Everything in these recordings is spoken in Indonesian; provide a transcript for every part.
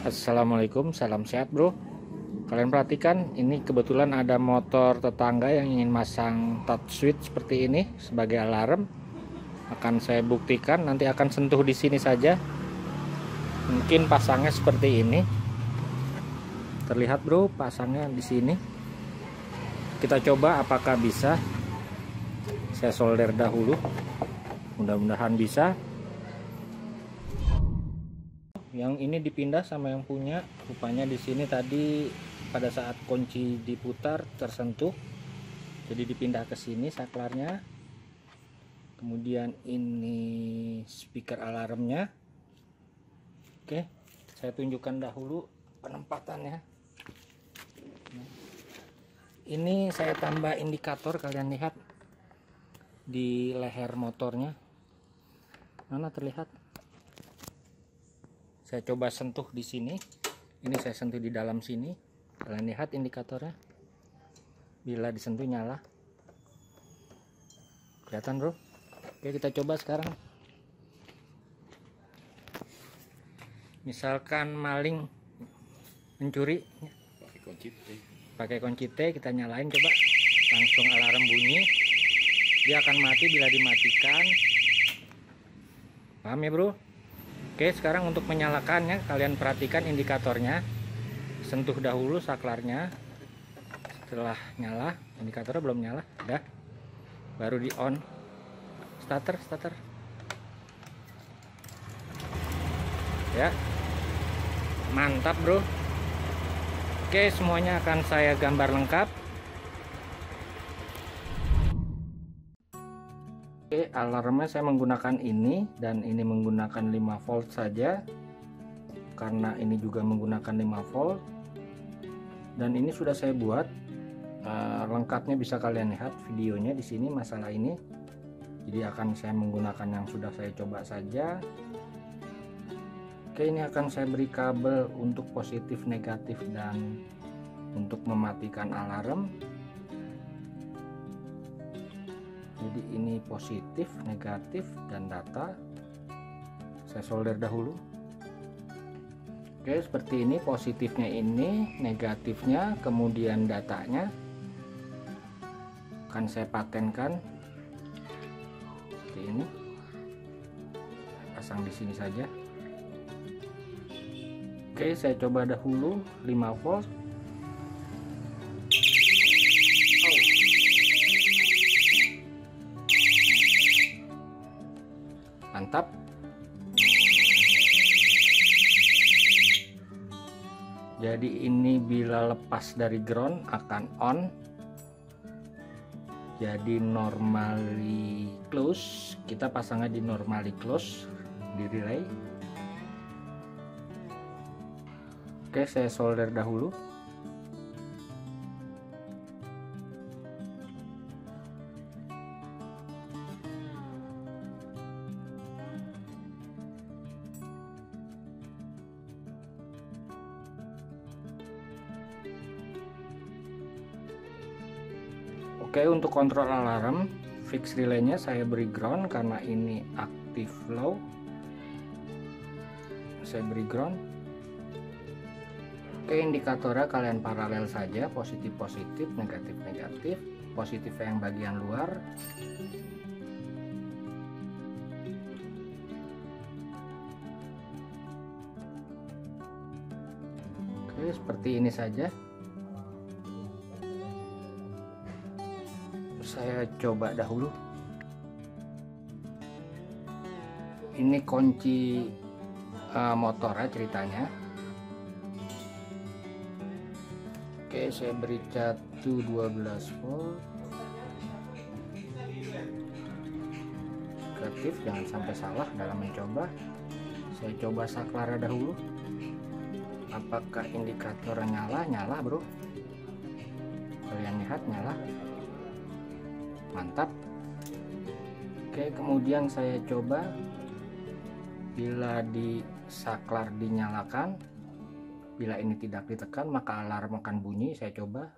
Assalamualaikum, salam sehat bro. Kalian perhatikan, ini kebetulan ada motor tetangga yang ingin masang touch switch seperti ini sebagai alarm. Akan saya buktikan, nanti akan sentuh di sini saja. Mungkin pasangnya seperti ini. Terlihat bro, pasangnya di sini. Kita coba apakah bisa. Saya solder dahulu. Mudah-mudahan bisa yang ini dipindah sama yang punya. Rupanya di sini tadi pada saat kunci diputar tersentuh. Jadi dipindah ke sini saklarnya. Kemudian ini speaker alarmnya. Oke saya tunjukkan dahulu penempatannya. Ini saya tambah indikator kalian lihat di leher motornya. Mana terlihat saya coba sentuh di sini. Ini saya sentuh di dalam sini. Kalian lihat indikatornya. Bila disentuh nyala. Kelihatan bro? Oke kita coba sekarang. Misalkan maling mencuri. Pakai kunci T pakai kunci kita nyalain coba. Langsung alarm bunyi. Dia akan mati bila dimatikan. Paham ya bro Oke sekarang untuk menyalakannya kalian perhatikan indikatornya. Sentuh dahulu saklarnya. Setelah nyala indikatornya belum nyala udah. Baru di on. Starter starter. Ya. Mantap bro. Oke semuanya akan saya gambar lengkap alarmnya saya menggunakan ini dan ini menggunakan 5 volt saja. Karena ini juga menggunakan 5 volt. Dan ini sudah saya buat uh, lengkapnya bisa kalian lihat videonya di sini masalah ini. Jadi akan saya menggunakan yang sudah saya coba saja. Oke, ini akan saya beri kabel untuk positif, negatif dan untuk mematikan alarm jadi ini positif negatif dan data. Saya solder dahulu. Oke seperti ini positifnya ini negatifnya kemudian datanya. Akan saya patenkan. Seperti ini. Pasang di sini saja. Oke saya coba dahulu 5 volt mantap. Jadi ini bila lepas dari ground akan on. Jadi normally close. Kita pasangnya di normally close di relay. Oke saya solder dahulu Oke untuk kontrol alarm fix relaynya saya beri ground karena ini aktif low. Saya beri ground. Oke indikatornya kalian paralel saja positif positif negatif negatif. Positif yang bagian luar. Oke seperti ini saja saya coba dahulu. Ini kunci uh, motornya ceritanya. Oke saya beri catu 12 volt. Kreatif jangan sampai salah dalam mencoba. Saya coba saklara dahulu. Apakah indikator nyala? Nyala bro. Kalian lihat nyala mantap. Oke kemudian saya coba. Bila di saklar dinyalakan bila ini tidak ditekan maka alarm akan bunyi. Saya coba.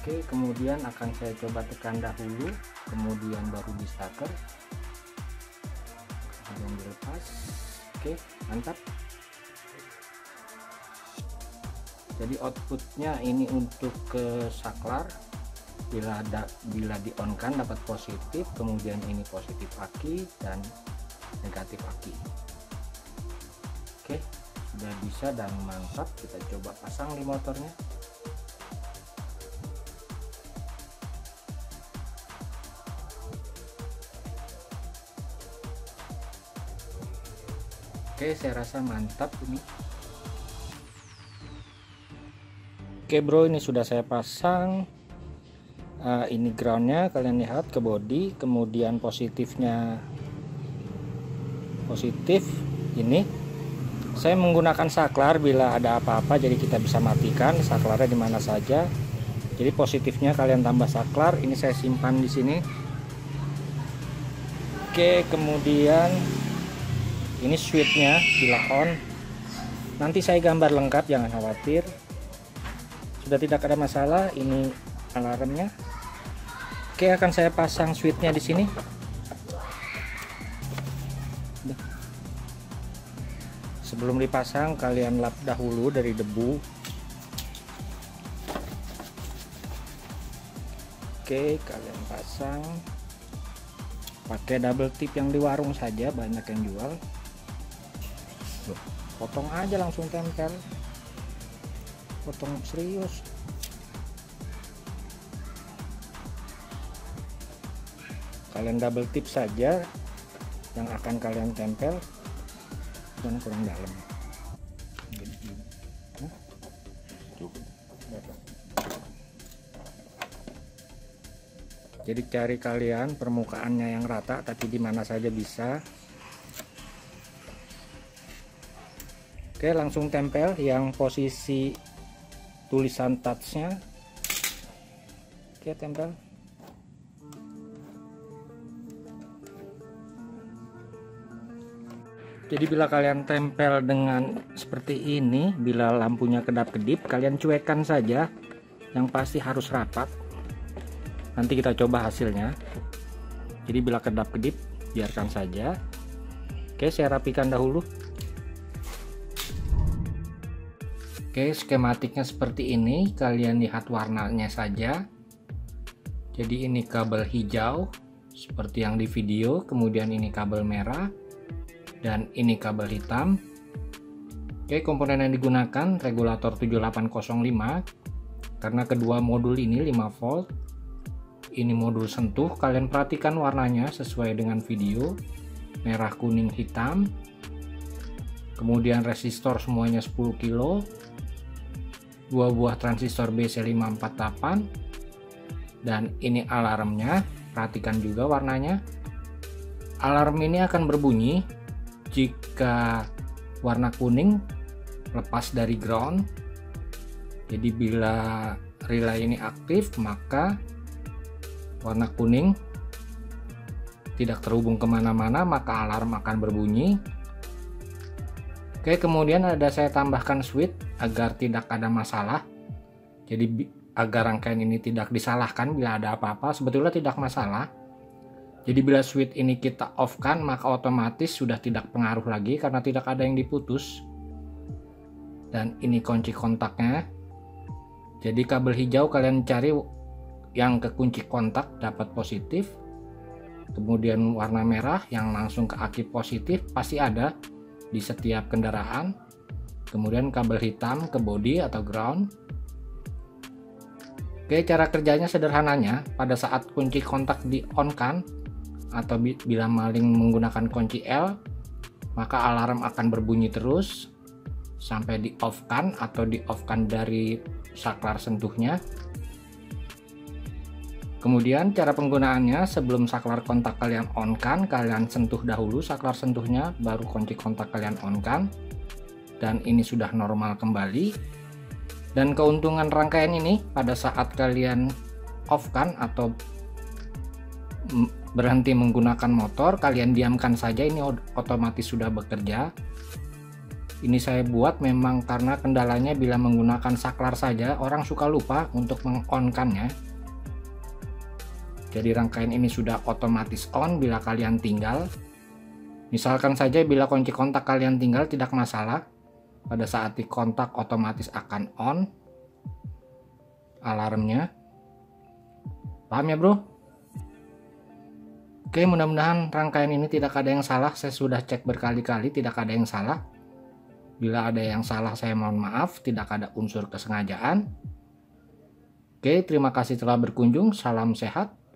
Oke kemudian akan saya coba tekan dahulu. Kemudian baru di starter. Yang dilepas. Oke mantap jadi outputnya ini untuk ke saklar bila ada bila di on kan dapat positif kemudian ini positif aki dan negatif aki. Oke sudah bisa dan mantap. Kita coba pasang di motornya. Oke, saya rasa mantap ini. Oke bro, ini sudah saya pasang. Uh, ini groundnya, kalian lihat ke body, kemudian positifnya positif ini. Saya menggunakan saklar bila ada apa-apa, jadi kita bisa matikan saklarnya di mana saja. Jadi positifnya kalian tambah saklar. Ini saya simpan di sini. Oke, kemudian ini switchnya bila on nanti saya gambar lengkap jangan khawatir sudah tidak ada masalah ini alarmnya. Oke akan saya pasang switchnya di sini. Sebelum dipasang kalian lap dahulu dari debu. Oke kalian pasang. Pakai double tip yang di warung saja banyak yang jual. Potong aja langsung tempel potong serius. Kalian double tip saja yang akan kalian tempel karena kurang dalam. Jadi cari kalian permukaannya yang rata tapi di mana saja bisa. Oke langsung tempel yang posisi tulisan touchnya. Oke tempel. Jadi bila kalian tempel dengan seperti ini bila lampunya kedap-kedip kalian cuekkan saja. Yang pasti harus rapat. Nanti kita coba hasilnya. Jadi bila kedap-kedip biarkan saja. Oke saya rapikan dahulu Oke, skematiknya seperti ini. Kalian lihat warnanya saja. Jadi ini kabel hijau seperti yang di video, kemudian ini kabel merah dan ini kabel hitam. Oke, komponen yang digunakan regulator 7805 karena kedua modul ini 5 volt. Ini modul sentuh, kalian perhatikan warnanya sesuai dengan video. Merah, kuning, hitam. Kemudian resistor semuanya 10 kilo dua buah transistor BC548 dan ini alarmnya perhatikan juga warnanya. Alarm ini akan berbunyi jika warna kuning lepas dari ground. Jadi bila relay ini aktif maka warna kuning tidak terhubung ke mana-mana maka alarm akan berbunyi Oke, kemudian ada saya tambahkan switch agar tidak ada masalah. Jadi agar rangkaian ini tidak disalahkan bila ada apa-apa, sebetulnya tidak masalah. Jadi bila switch ini kita off kan, maka otomatis sudah tidak pengaruh lagi karena tidak ada yang diputus. Dan ini kunci kontaknya. Jadi kabel hijau kalian cari yang ke kunci kontak dapat positif. Kemudian warna merah yang langsung ke aki positif pasti ada di setiap kendaraan. Kemudian kabel hitam ke body atau ground. Oke cara kerjanya sederhananya. Pada saat kunci kontak di on kan atau bila maling menggunakan kunci L maka alarm akan berbunyi terus sampai di off kan atau di off kan dari saklar sentuhnya Kemudian cara penggunaannya sebelum saklar kontak kalian on kan, kalian sentuh dahulu saklar sentuhnya, baru kunci kontak kalian on kan. Dan ini sudah normal kembali. Dan keuntungan rangkaian ini pada saat kalian off kan atau berhenti menggunakan motor, kalian diamkan saja ini otomatis sudah bekerja. Ini saya buat memang karena kendalanya bila menggunakan saklar saja, orang suka lupa untuk mengonkannya jadi rangkaian ini sudah otomatis on bila kalian tinggal Misalkan saja bila kunci kontak kalian tinggal tidak masalah, pada saat di kontak otomatis akan on alarmnya. Paham ya bro? Oke mudah-mudahan rangkaian ini tidak ada yang salah, saya sudah cek berkali-kali tidak ada yang salah. Bila ada yang salah saya mohon maaf, tidak ada unsur kesengajaan. Oke, terima kasih telah berkunjung. Salam sehat.